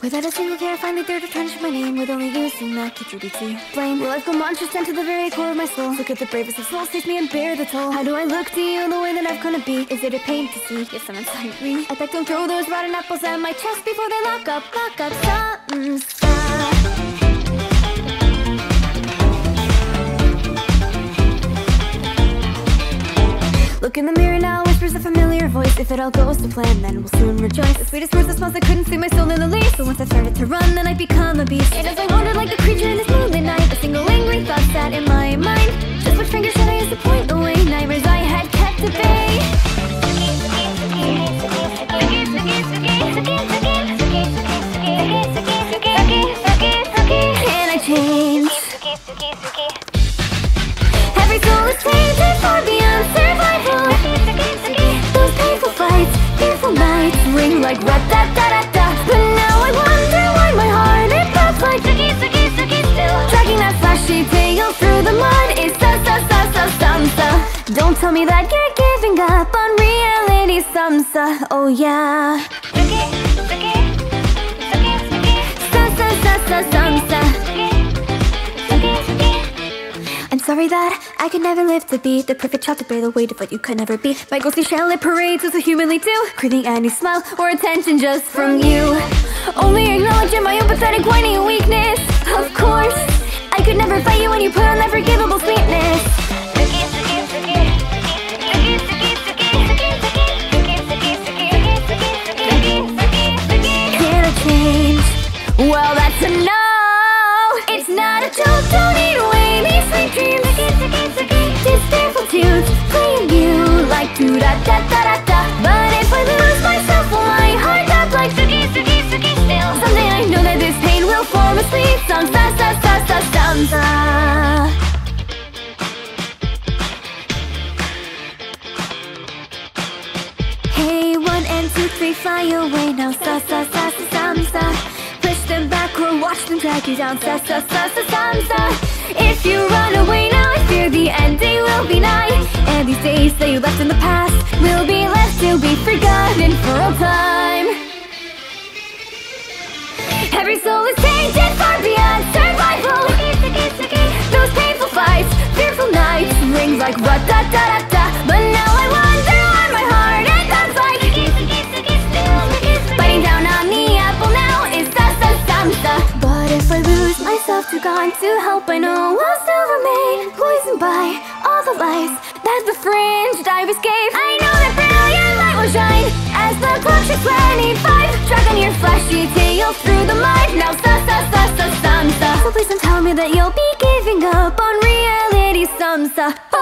Without a single care, I find finally dare to tarnish my name. With only you seem that contribute to blame Will life go monstrous down to the very core of my soul. Look at the bravest of souls, take me and bear the toll. How do I look to you the way that I've gonna be? Is it a pain to see? Someone's like me? I beg don't throw those rotten apples at my chest Before they lock up, lock up, something Look in the mirror a voice. If it all goes to plan, then we'll soon rejoice. The sweetest words, the smells I couldn't see my soul in the least. But once I started to run, then I'd become a beast. And as I wandered like a creature in this moonlit night A single angry thought sat in my mind. Just which finger should I use to point. Away Nightmares I had kept at bay. Can I change? Don't tell me that you're giving up on reality samsa Oh yeah I'm sorry that I could never live to be the perfect child to bear the weight of what you could never be. My ghostly shell it parades as a humanly do, craving any smile or attention just from you. Only acknowledging my own pathetic whining weakness. Well, that's a no. It's not a joke. Don't eat away these sweet dreams. These fearful tunes playing you like do da da da da da. But if I lose myself, will my heart tap like suki suki suki still? Someday I know that this pain will form a sweet song. Sa sa sa sa sa. Hey, one and two, three, fly away now. Sa sa sa sa. Them back or watch them drag you down. Sa sa sa sa sa. If you run away now, I fear the end day will be nigh. And these days that you left in the past will be left to be forgotten for all time. Every soul is tainted far beyond myself to gone to help, I know I'll still remain poisoned by all the lies that the fringe divers gave. I know that brilliant light will shine as the clock strikes 25. Drag on your flashy tail through the mud. Now sa sa sa samsa. So please don't tell me that you'll be giving up on reality samsa.